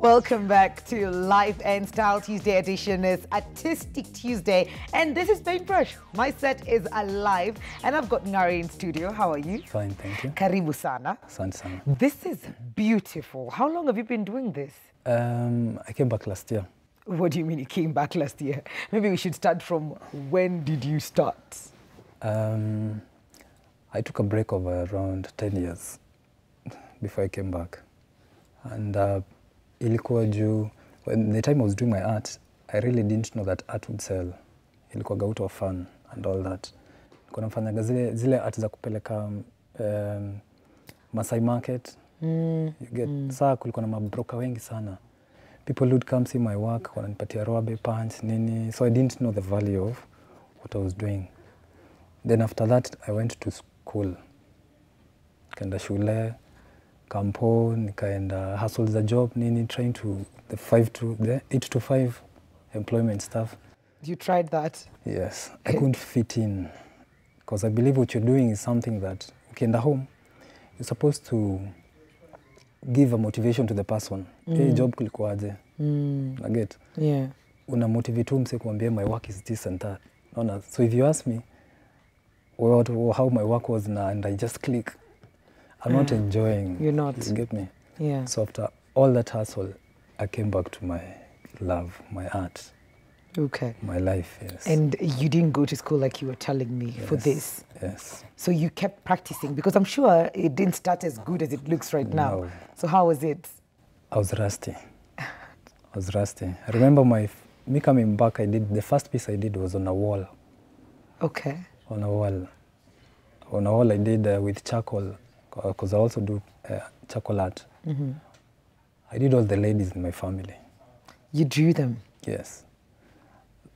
Welcome back to Life and Style Tuesday edition. It's Artistic Tuesday, and this is Paintbrush. My set is alive, and I've got Ngaari in studio. How are you? Fine, thank you. Karibu sana. Asante sana. This is beautiful. How long have you been doing this? Um, I came back last year. What do you mean you came back last year? Maybe we should start from when did you start? Um, I took a break of around 10 years before I came back. And uh, ilikuwa juu, when the time I was doing my art, I really didn't know that art would sell. Ilikuwa out of fun and all that. Nilikuwa nafanyaga zile, zile art za kupeleka um, Masai Market. Mm. You get, Saa kulikuwa na mabroka wengi sana. People would come see my work, wananipatia roabe punch nini. So I didn't know the value of what I was doing. Then after that I went to school. kenda shule, kampo, nikaenda hustle za job nini, trying to the five to the eight to five employment stuff. You tried that? Yes, I couldn't fit in because I believe what you're doing is something that ukienda home you're supposed to give a motivation to the person. Mm. Hey, job kulikuwaje? Mm. Naget Yeah. una motivate umse mse kuambia my work is this and that. Naona so if you ask me what, how my work was na and I just click I'm not enjoying. you're not. You get me? Yeah. So after all that hustle, I came back to my love, my art, Okay. my life. Yes. And you didn't go to school like you were telling me for this. Yes. So you kept practicing because I'm sure it didn't start as good as it looks right now. No. So how was it? I was rusty. I was rusty. I remember my me coming back. I did the first piece I did was on a wall. Okay. On a wall. On a wall I did uh, with charcoal because I also do uh, charcoal art. hmm I did all the ladies in my family. You drew them. Yes.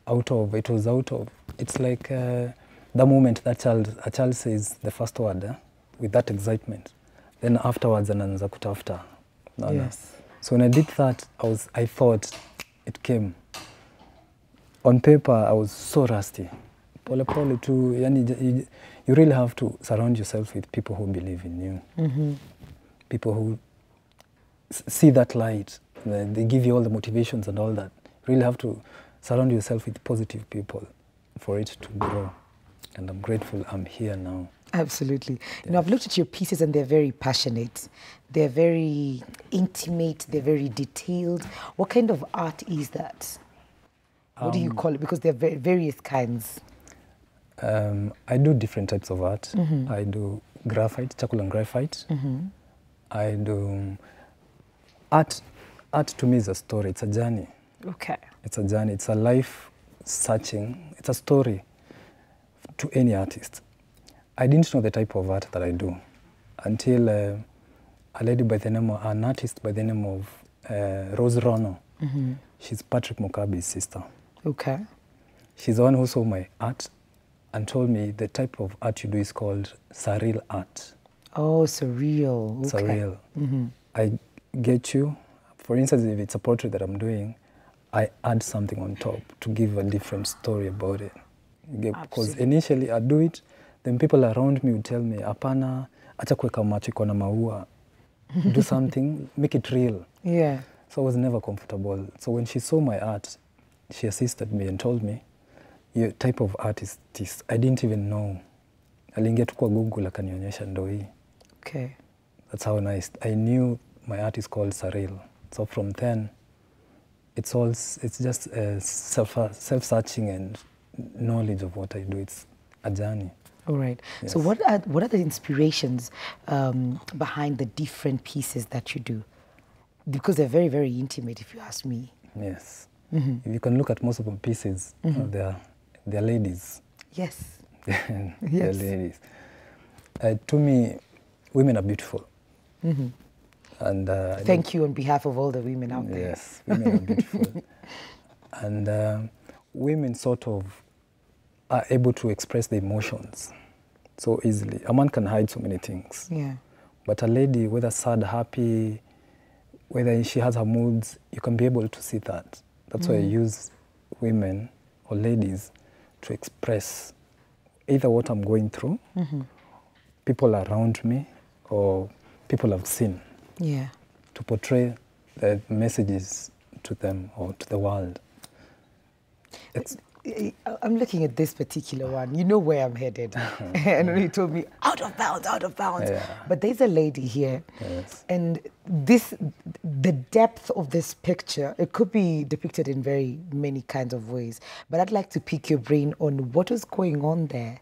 Out of it was out of it's like uh, the moment that child a child says the first word eh, with that excitement, then afterwards anaanza kutafuta. Unaona? Yes. So when I did that, I was I thought it came. On paper, I was so rusty. Pole pole tu, yani you, you really have to surround yourself with people who believe in you, hmm people who see that light. They give you all the motivations and all that. You really have to surround yourself with positive people for it to grow. And I'm grateful I'm here now. Absolutely. You know, I've looked at your pieces and they're very passionate. They're very intimate. They're very detailed. What kind of art is that? What do you Um, call it? Because there are various kinds. Um, I do different types of art. Mhm. I do graphite, charcoal and graphite. hmm I do art. Art to me is a story. It's a journey. Okay. It's a journey. It's a life searching. It's a story to any artist. I didn't know the type of art that I do until uh, a lady by the name of an artist by the name of uh, Rose Rono. hmm She's Patrick Mukabi's sister. Okay. She's the one who saw my art and told me the type of art you do is called surreal art. Oh, surreal. Okay. Surreal. Mm -hmm. I get you. For instance, if it's a portrait that I'm doing, I add something on top to give a different story about it. Because initially I do it, then people around me would tell me, apana acha kuweka macho iko na maua. Do something, make it real. Yeah. So I was never comfortable. So when she saw my art, she assisted me and told me, your type of artist is. I didn't even know. Aliingia tu kwa Google akanionyesha ndo hii. Okay. That's how nice. I knew my art is called Saril. So from then, it's all it's just a self self searching and knowledge of what I do. It's a journey. All right. Yes. So what are what are the inspirations um, behind the different pieces that you do? Because they're very very intimate, if you ask me. Yes. Mm hmm If you can look at most of the pieces, mm -hmm. they they're they're ladies. Yes. they're Yes. ladies. Uh, to me, women are beautiful, hmm and uh, Thank you on behalf of all the women out there. Yes, women are beautiful. and um, women sort of are able to express their emotions so easily. A man can hide so many things. Yeah. But a lady, whether sad, happy, whether she has her moods, you can be able to see that. That's why I Mm. use women or ladies to express either what I'm going through, mm -hmm. people around me, or people I've seen Yeah. to portray the messages to them or to the world. It's, I'm looking at this particular one. You know where I'm headed. and when you told me, out of bounds, out of bounds. Yeah. But there's a lady here. Yes. And this, the depth of this picture, it could be depicted in very many kinds of ways. But I'd like to pick your brain on what was going on there,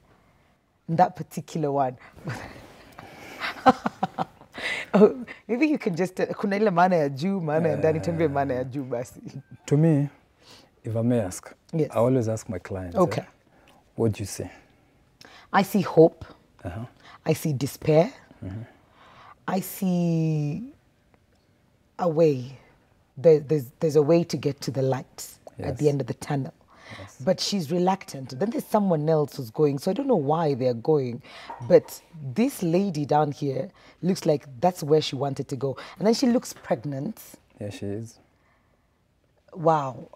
in that particular one. oh, maybe you can just, kuna ile maana ya juu, maana ya ndani, tuambie maana ya juu basi. to me, if I may ask, Yes. I always ask my clients, Okay. eh, what do you see? I see hope. Uh-huh. I see despair. Mm-hmm. I see a way. There, there's, there's a way to get to the light at the end of the tunnel. Yes. But she's reluctant. Then there's someone else who's going. So I don't know why they're going. But this lady down here looks like that's where she wanted to go. And then she looks pregnant. Yeah, she is. Wow.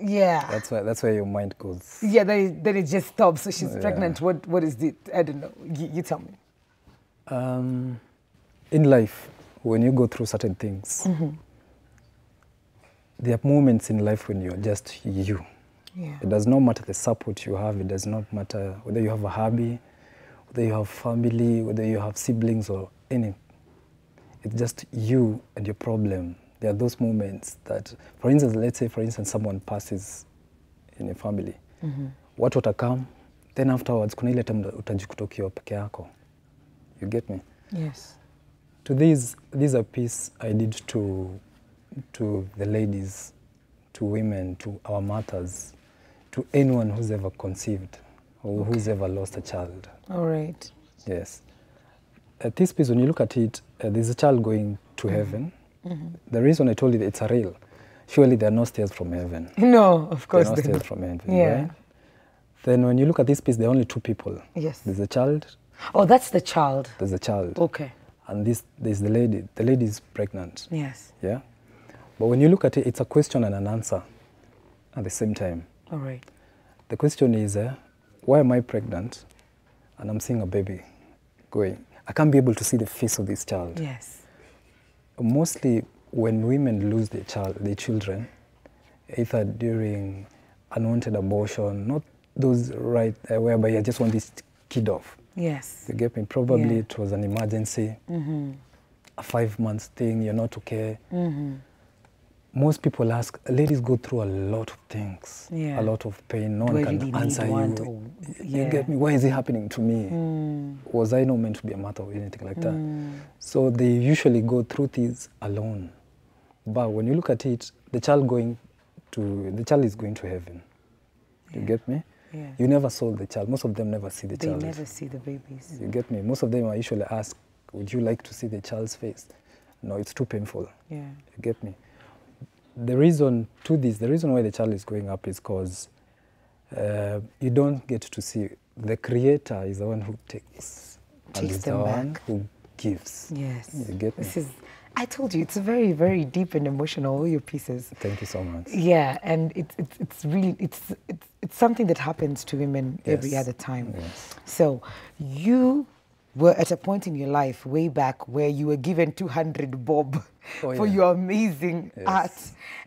Yeah. That's why. That's where your mind goes. yeah, then it, then it just stops. So she's Yeah. pregnant. What, what is it? I don't know. You, you tell me. Um, in life, when you go through certain things, there are moments in life when you're just you. Yeah. It does not matter the support you have. It does not matter whether you have a hobby, whether you have family, whether you have siblings or any. It's just you and your problem. There are those moments that, for instance, let's say, for instance, someone passes in a family. Watu watakam, then afterwards kuna ile time utajikuta ukiwa peke yako. You get me? Yes. to this this a piece I did to to the ladies, to women, to our mothers, to anyone who's ever conceived or okay. who's ever lost a child. All right. Yes. At this piece, when you look at it, uh, there's a child going to mm -hmm. heaven. The reason I told you it's a real, surely there are no stairs from heaven. No, of course. there are no stairs from heaven, Yeah. right? Then when you look at this piece, there are only two people. Yes. There's a child, Oh, that's the child. there's a child. Okay. And this there's the lady. The lady is pregnant. Yes. Yeah. But when you look at it, it's a question and an answer at the same time. All right. The question is, uh, why am I pregnant and I'm seeing a baby going? I can't be able to see the face of this child. Yes. Mostly when women lose their child, their children, either during unwanted abortion, not those right uh, whereby you just want this kid off. Yes. You get me? Probably Yeah. it was an emergency, Mm-hmm. a five months thing, you're not okay. Mm-hmm. Most people ask ladies go through a lot of things Yeah. a lot of pain. No Do one I can really answer you. to- you get me? Why is it happening to me? Mm. was i not meant to be a mother or anything like that? Mm. so they usually go through things alone. But when you look at it the child going to the child is going to heaven. You get me? Yeah. you never saw the child. Most of them never see the They child. They never see the babies. you get me? Most of them are usually asked would you like to see the child's face? No it's too painful. Yeah. you get me? The reason to this, the reason why the child is going up is because uh, you don't get to see. The creator is the one who takes, and Takes is the one back. who gives. Yes. You get me? This is. I told you it's very, very deep and emotional. All your pieces. Thank you so much. Yeah, and it's it's it's really it's it's it's something that happens to women every other time. Yes. So you were at a point in your life way back where you were given 200 bob Oh, for yeah. your amazing Yes. art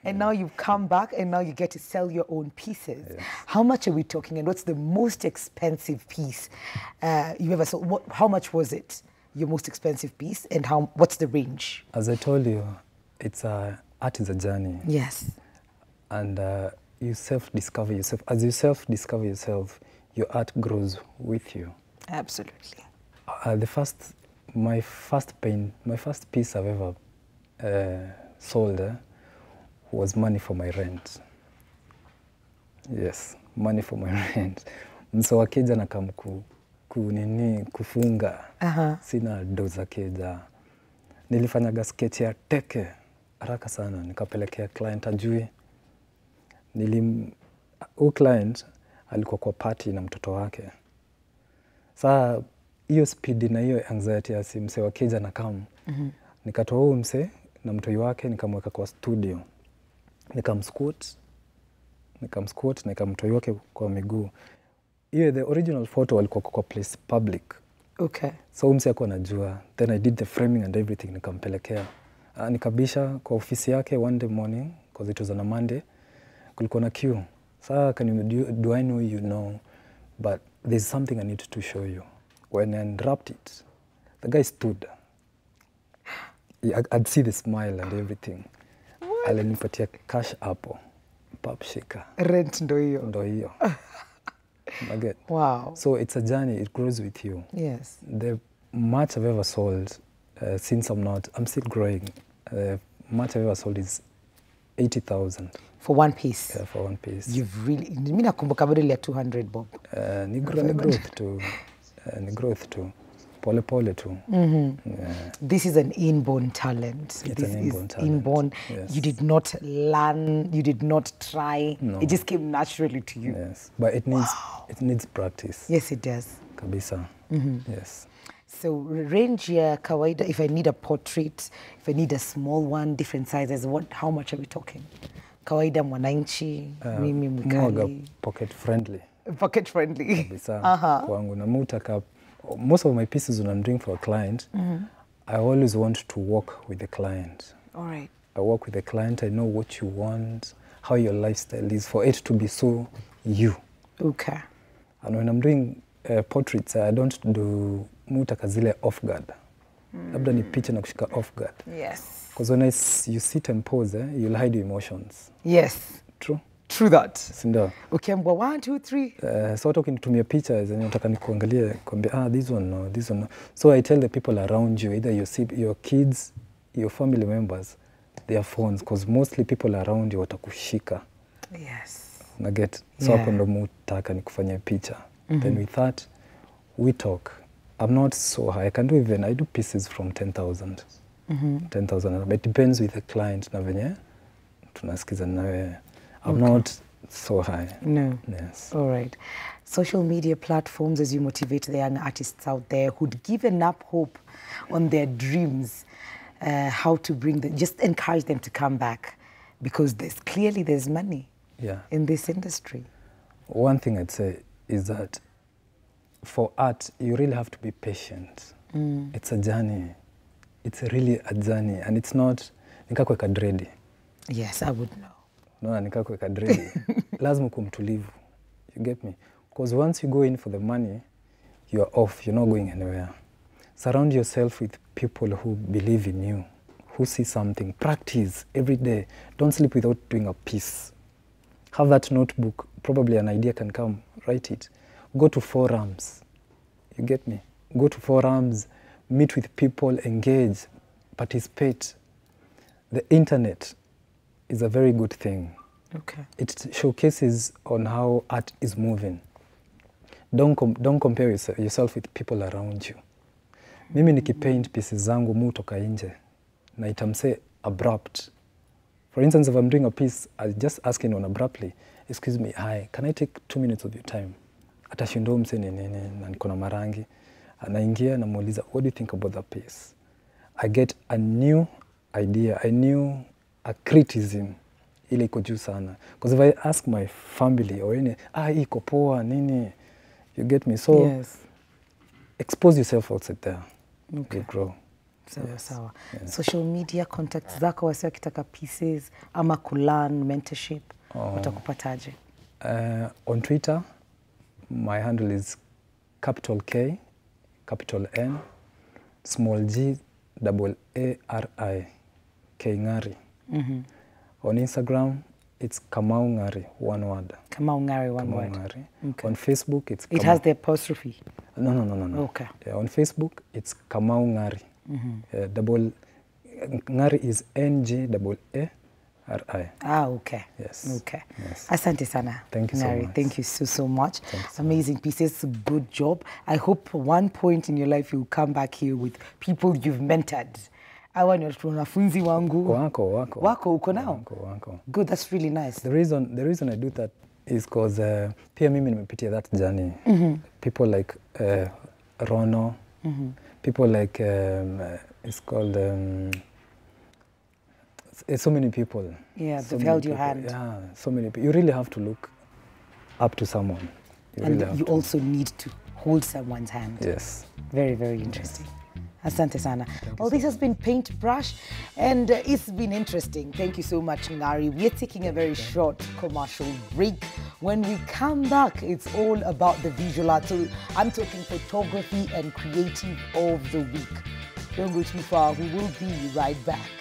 and now you've come back and now you get to sell your own pieces Yes. how much are we talking and what's the most expensive piece uh, you ever sold what, how much was it your most expensive piece and how what's the range As I told you, it's a art is a journey, yes and uh, you self-discover yourself. As you self-discover yourself, your art grows with you. absolutely Uh, the first, my first paint, my first piece I've ever uh, sold uh, was money for my rent. Yes, money for my rent. Mso wakija na kam ku, ku nini kufunga. Aha. Sina doza keja. Nilifanyaga sketch ya teke haraka sana, nikapelekea client ajui. Nilim, huyu client alikuwa kwa party na mtoto wake saa hiyo speed na hiyo anxiety ya si msee wa keja na kam mm-hmm. nikatoa huyu mse na mtoi wake nikamweka kwa studio nikamsquat nikamsquat nikamtoi wake kwa miguu hiyo the original photo walikuwa kwa place public okay so mse akuwa anajua then i did the framing and everything nikampelekea Uh, nikabisha kwa ofisi yake one day morning because it was on a Monday. Kulikuwa na queue. Saa can you, do, do I know you know but there's something I need to show you. When I unwrapped it, the guy stood. Yeah, I'd see the smile and everything. Alinipatia cash hapo. Pap shika. rent ndo hiyo Ndo hiyo. Naget. wow So it's a journey, it grows with you. yes The much I've ever sold, uh, since I'm not, I'm still growing. Uh, much I've ever sold is 80,000 for one piece uh, for one piece. you've really mi nakumbuka bado ile ya 200 bob Uh, ni, gro ni growth tu. Ni growth too. Pole pole tu. Yeah. this is an inborn talent It's this an inborn is talent, inborn yes. you did not learn you did not try No. it just came naturally to you Yes. But it needs it needs practice. yes it does Kabisa. Yes. So range ya kawaida, if I need a portrait, if I need a small one, different sizes, what, how much are we talking? Kawaida mwananchi, Uh, mimi mkali, pocket friendly. Pocket friendly. kabisa Aha. kwangu na mutaka most of my pieces when I'm doing for a client mm -hmm. I always want to work with the client All right. I work with the client I know what you want how your lifestyle is for it to be so you Okay. and when I'm doing uh, portraits I don't do mutaka zile off guard labda ni picha na kushika off guard Yes. because when I you sit and pose eh, you'll hide your emotions Yes. true True that. sindio Ukiambwa one, two, three. Uh, so hata ukinitumia picha zenye nataka nikuangalie kwambia ah, this one no, this one no. so i tell the people around you either your, your kids your family members their phones because mostly people around you watakushika Yes. Na get. so Yeah. hapo ndo mutaka nikufanya picha then with that we talk i'm not so high i can do even i do pieces from 10000 Mm -hmm. 10000 but it depends with the client na venye tunasikiza nawe i'm not so high No. yes All right. Social media platforms as you motivate the young artists out there who'd given up hope on their dreams, uh, how to bring them, just encourage them to come back because there's clearly there's money yeah in this industry. One thing I'd say is that for art, you really have to be patient. It's a journey. It's really a journey, and it's not nikakweka Yes, I would know. Naona nikakweka dredi lazima uko mtulivu. You get me? Because once you go in for the money you are off. You're not going anywhere. Surround yourself with people who believe in you who see something. Practice every day. Don't sleep without doing a piece. Have that notebook. Probably an idea can come. Write it. Go to forums. You get me? Go to forums. Meet with people. Engage. Participate. The internet is a very good thing. Okay. it showcases on how art is moving. Don't, com don't compare yourself, yourself with people around you. Mimi nikipaint pieces zangu mu toka nje na itamse abrupt. For instance if i'm doing a piece I'll just ask anyone abruptly excuse me hi can i take two minutes of your time? Atashindo mse ni nini na niko na marangi. Anaingia namuuliza what do you think about that piece? I get a new idea a new a criticism ile iko juu sana because if i ask my family or any ah iko poa nini you get me so yes. expose yourself outside there Okay. you grow Sawa Yes. sawa. Yeah. Social media contacts zako wasi wakitaka pieces ama kulearn mentorship Oh. watakupataje? Uh, on Twitter, my handle is capital K, capital N, small g, double A R I, K Ngari. Mhm. On Instagram, it's Kamau Ngari, one word. Kamau Ngari, one Kamau word. Ngari. Okay. On Facebook, it's It has the apostrophe. No, no, no, no, no. Okay. Yeah, on Facebook, it's Kamau Ngari. Uh, double Ngari is N G double A R I. Ah, okay. Yes. Okay. Yes. Asante sana. Thank you so much. Thank you so, so much. Thanks Amazing so pieces. Good job. I hope one point in your life you'll come back here with people you've mentored. Hawa ni wanafunzi wangu. Wako, wako. Wako, uko nao? Wako, wako. Good, that's really nice. The reason, the reason I do that is because uh, pia mimi nimepitia that journey. People like uh, Rono, people like um, uh, it's called um, so many people. Yeah, so they've held your people. hand. Yeah, so many people. You really have to look up to someone. You and really you to. also need to hold someone's hand. Yes. Very, very interesting. Asante sana. Well, this has been Paintbrush, and uh, it's been interesting. Thank you so much, Ngaari. We're taking a very short commercial break. When we come back, it's all about the visual art. So I'm talking photography and creative of the week. Don't go too far. We will be right back.